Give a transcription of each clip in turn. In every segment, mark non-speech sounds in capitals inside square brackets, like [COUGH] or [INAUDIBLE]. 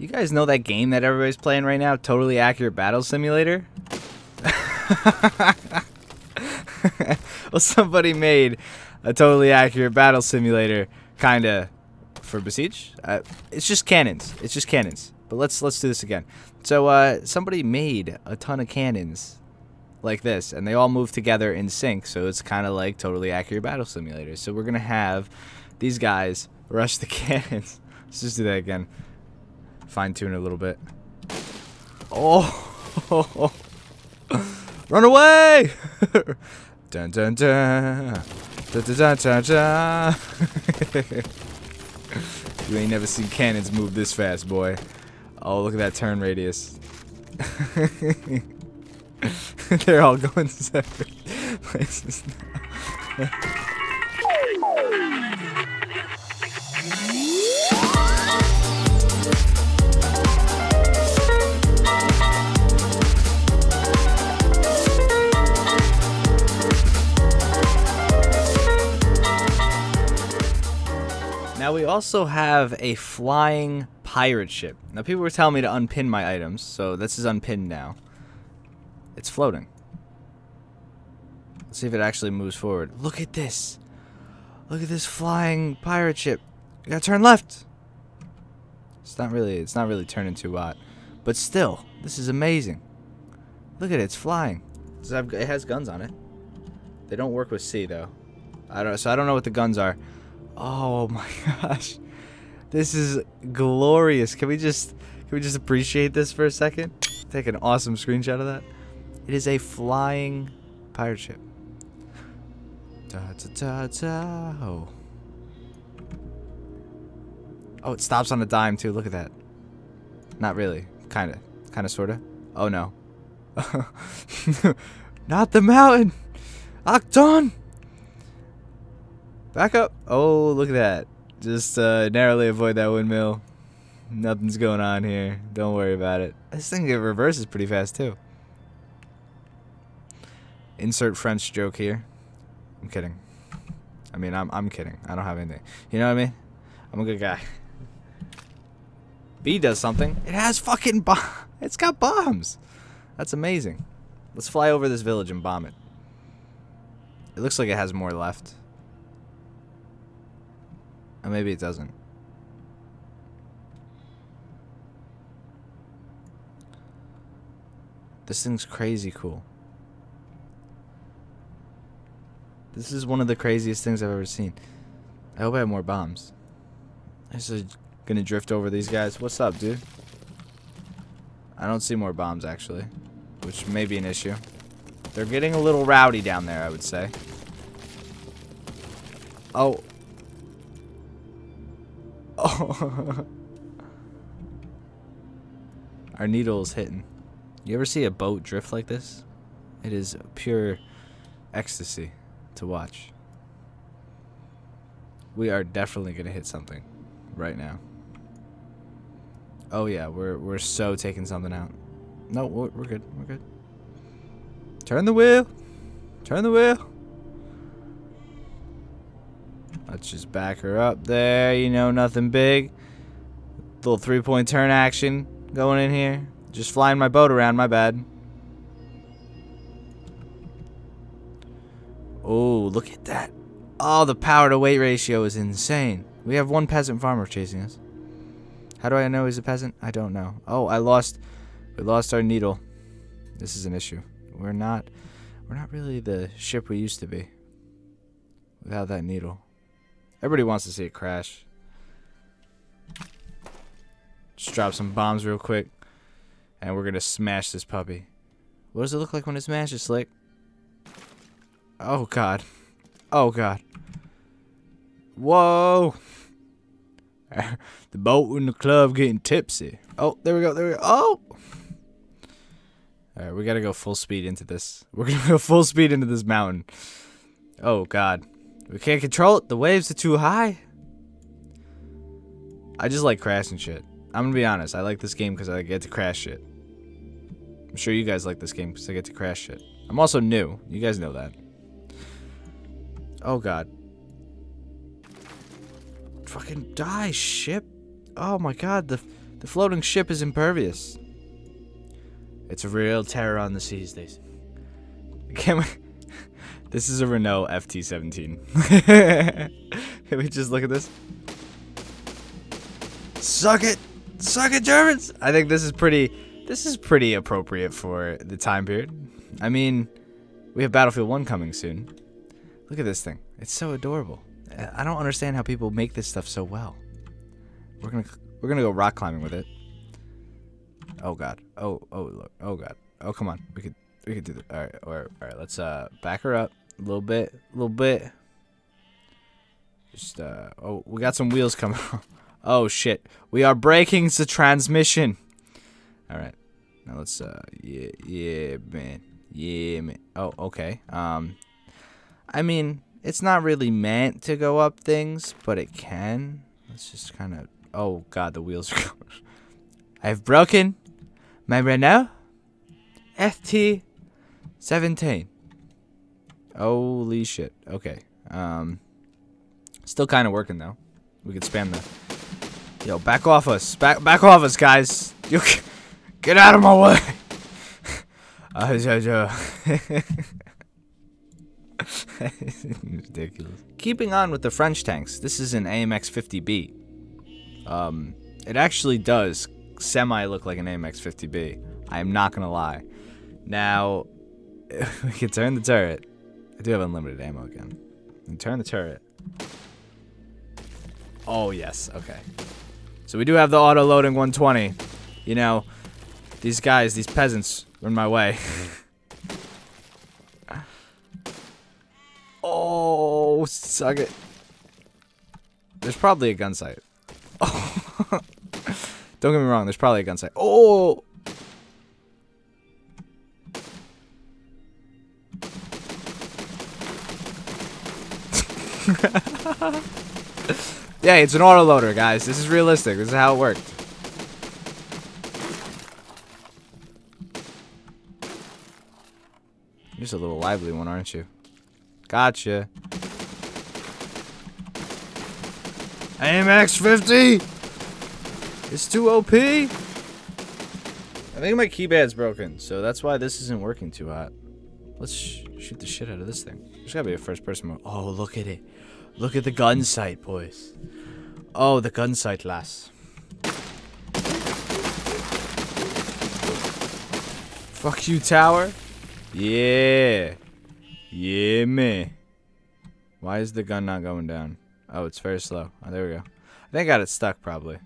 You guys know that game that everybody's playing right now, Totally Accurate Battle Simulator? [LAUGHS] well, somebody made a totally accurate battle simulator, kinda, for Besiege. Uh, it's just cannons. It's just cannons. But let's let's do this again. So uh, somebody made a ton of cannons like this, and they all move together in sync. So it's kind of like totally accurate battle simulator. So we're gonna have these guys rush the [LAUGHS] cannons. let's just do that again. Fine tune it a little bit. Oh. [LAUGHS] Run away! [LAUGHS] dun dun dun. Dun dun dun dun. you ain't never seen cannons move this fast, boy. Oh, look at that turn radius. [LAUGHS] They're all going separate places now. Now we also have a flying pirate ship. Now people were telling me to unpin my items, so this is unpinned now. It's floating. Let's see if it actually moves forward. Look at this. Look at this flying pirate ship. You gotta turn left. It's not really it's not really turning too hot. But still, this is amazing. Look at it, it's flying. It has guns on it. They don't work with C though. I don't so I don't know what the guns are. Oh [LAUGHS] my gosh. This is glorious. Can we just can we just appreciate this for a second? Take an awesome screenshot of that. It is a flying pirate ship. Da, da, da, da. Oh. oh, it stops on a dime too. Look at that. Not really. Kind of. Kind of, sort of. Oh no. [LAUGHS] Not the mountain! Octon! Back up. Oh, look at that. Just uh, narrowly avoid that windmill. Nothing's going on here. Don't worry about it. This thing it reverses pretty fast, too. Insert French joke here. I'm kidding. I mean, I'm, I'm kidding. I don't have anything. You know what I mean? I'm a good guy. B does something. It has fucking bomb. [LAUGHS] It's got bombs. That's amazing. Let's fly over this village and bomb it. It looks like it has more left. Or maybe it doesn't. This thing's crazy cool. This is one of the craziest things I've ever seen. I hope I have more bombs. I'm just gonna drift over these guys. What's up, dude? I don't see more bombs, actually. Which may be an issue. They're getting a little rowdy down there, I would say. Oh, [LAUGHS] Our needle is hitting. You ever see a boat drift like this? It is pure ecstasy to watch. We are definitely gonna hit something right now. Oh yeah, we're we're so taking something out. No, we're, we're good. We're good. Turn the wheel. Turn the wheel. Let's just back her up there. You know, nothing big. Little three-point turn action going in here. Just flying my boat around, my bad. Oh, look at that. Oh, the power to weight ratio is insane. We have one peasant farmer chasing us. How do I know he's a peasant? I don't know. Oh, I lost we lost our needle. This is an issue. We're not we're not really the ship we used to be without that needle. Everybody wants to see it crash. Just drop some bombs real quick. And we're to smash this puppy. What does it look like when it smashes, Slick? Oh, God. Oh, God. Whoa. [LAUGHS] the boat and the club getting tipsy. Oh, there we go. There we go. Oh. All right, we got to go full speed into this. We're to [LAUGHS] go full speed into this mountain. Oh, God. We can't control it. The waves are too high. I just like crashing shit. I'm gonna be honest. I like this game because I get to crash shit. I'm sure you guys like this game because I get to crash shit. I'm also new. You guys know that. Oh god. Fucking die, ship. Oh my god. The The floating ship is impervious. It's a real terror on the seas, they say. [LAUGHS] Can we... This is a Renault FT17. [LAUGHS] Can we just look at this? Suck it! Suck it, Germans! I think this is pretty... This is pretty appropriate for the time period. I mean, we have Battlefield 1 coming soon. Look at this thing. It's so adorable. I don't understand how people make this stuff so well. We're gonna we're gonna go rock climbing with it. Oh god. Oh oh look. Oh god. Oh come on. We could we could do this. All right. All right. All right. Let's uh back her up a little bit. A little bit. Just uh oh we got some wheels coming. [LAUGHS] oh shit. We are breaking the transmission. All right. Now let's uh yeah yeah man yeah man. Oh okay. Um. I mean it's not really meant to go up things, but it can. Let's just kind of. Oh god, the wheels are. [LAUGHS] I've broken my Renault FT 17. Holy shit. Okay. Um. Still kind of working though. We could spam the. Yo, back off us. Back back off us, guys. You [LAUGHS] get out of my way. [LAUGHS] uh, [LAUGHS] Ridiculous. Keeping on with the French tanks, this is an AMX 50B. Um, it actually does semi look like an AMX 50B. I am not gonna lie. Now, we can turn the turret. I do have unlimited ammo again. And turn the turret. Oh yes, okay. So we do have the auto loading 120. You know, these guys, these peasants, are in my way. [LAUGHS] Oh, suck it. There's probably a gun sight. [LAUGHS] Don't get me wrong, there's probably a gun sight. Oh! Yeah, it's an autoloader, guys. This is realistic. This is how it worked. You're just a little lively one, aren't you? Gotcha. AMX 50! It's too OP! I think my keypad's broken, so that's why this isn't working too hot. Let's shoot the shit out of this thing. There's gotta be a first person mode. Oh, look at it. Look at the gun sight, boys. Oh, the gun sight, lass. Fuck you, tower. Yeah. Yeah, man. Why is the gun not going down? Oh, it's very slow. Oh, there we go. I think I got it stuck, probably. It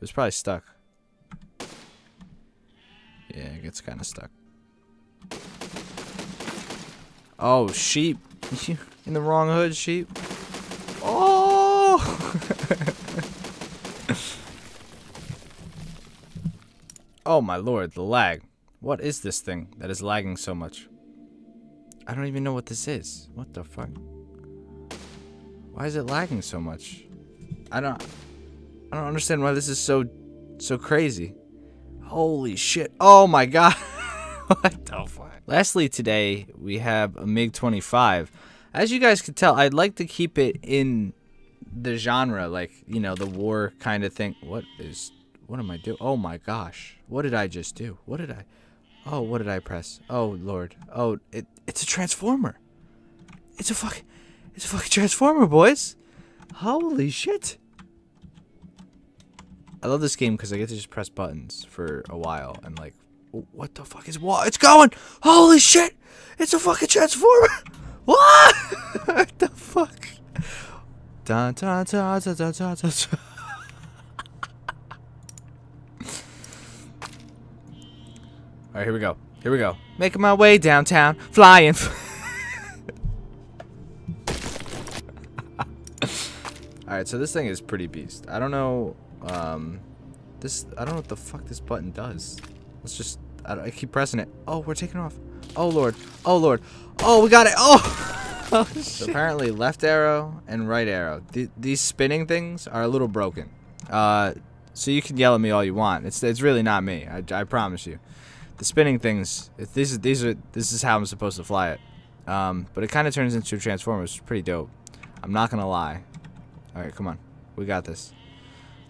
was probably stuck. Yeah, it gets kind of stuck. Oh, sheep. [LAUGHS] In the wrong hood, sheep. Oh! [LAUGHS] oh my lord, the lag. What is this thing that is lagging so much? I don't even know what this is. What the fuck? Why is it lagging so much? I don't I don't understand why this is so so crazy. Holy shit. Oh my [LAUGHS] god. What the fuck? Lastly today, we have a MiG-25. As you guys can tell, I'd like to keep it in the genre, like, you know, the war kind of thing. What is... What am I doing? Oh my gosh. What did I just do? What did I... Oh, what did I press? Oh, Lord. Oh, it, it's a transformer. It's a fuck. It's a fucking transformer, boys. Holy shit. I love this game because I get to just press buttons for a while and like, what the fuck is what? It's going! Holy shit! It's a fucking transformer! [LAUGHS] What? what [LAUGHS] the fuck? Da da da da da da da. All right, here we go. Here we go. Making my way downtown, flying. [LAUGHS] All right, so this thing is pretty beast. I don't know. Um, this I don't know what the fuck this button does. Let's just. I, I keep pressing it. Oh, we're taking off. Oh lord. Oh lord. Oh, we got it. Oh. [LAUGHS] oh [LAUGHS] so apparently, left arrow and right arrow. Th these spinning things are a little broken. Uh, so you can yell at me all you want. It's it's really not me. I, I promise you the spinning things. These are these are this is how I'm supposed to fly it. Um, but it kind of turns into a transformer. It's pretty dope. I'm not gonna lie. All right, come on, we got this.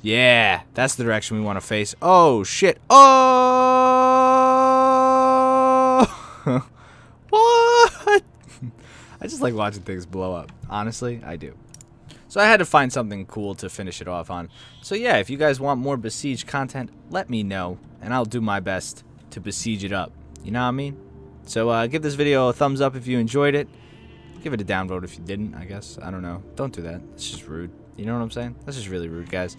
Yeah, that's the direction we want to face. Oh, shit. Oh! [LAUGHS] what? [LAUGHS] I just like watching things blow up. Honestly, I do. So I had to find something cool to finish it off on. So yeah, if you guys want more Besiege content, let me know, and I'll do my best to besiege it up. You know what I mean? So uh, give this video a thumbs up if you enjoyed it. Give it a downvote if you didn't, I guess. I don't know. Don't do that. It's just rude. You know what I'm saying? That's just really rude, guys.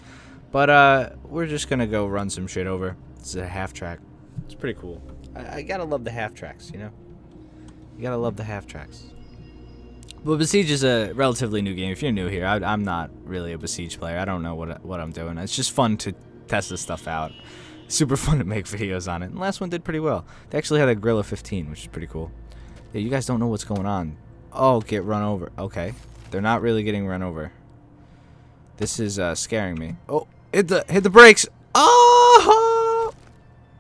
But uh, we're just going to go run some shit over. This is a half track. It's pretty cool. I, I gotta love the half tracks, you know? You gotta love the half tracks. But Besiege is a relatively new game. If you're new here, I, am not really a Besiege player. I don't know what what I'm doing. It's just fun to test this stuff out. Super [LAUGHS] fun to make videos on it. And last one did pretty well. They actually had a Gorilla 15, which is pretty cool. Yeah, you guys don't know what's going on. Oh, get run over. Okay. They're not really getting run over. This is uh, scaring me. Oh, hit the hit the brakes. Oh!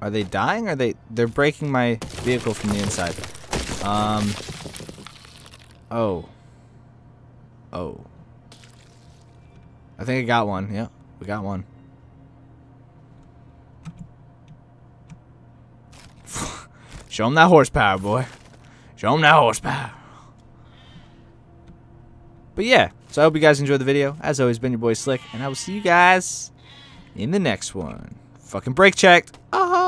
Are they dying? Are they they're breaking my vehicle from the inside. Um Oh. Oh. I think I got one. Yeah, we got one. [LAUGHS] Show him that horsepower, boy. Show him that horsepower. But yeah, so I hope you guys enjoyed the video. As always, been your boy Slick, and I will see you guys in the next one. Fucking brake checked. -huh.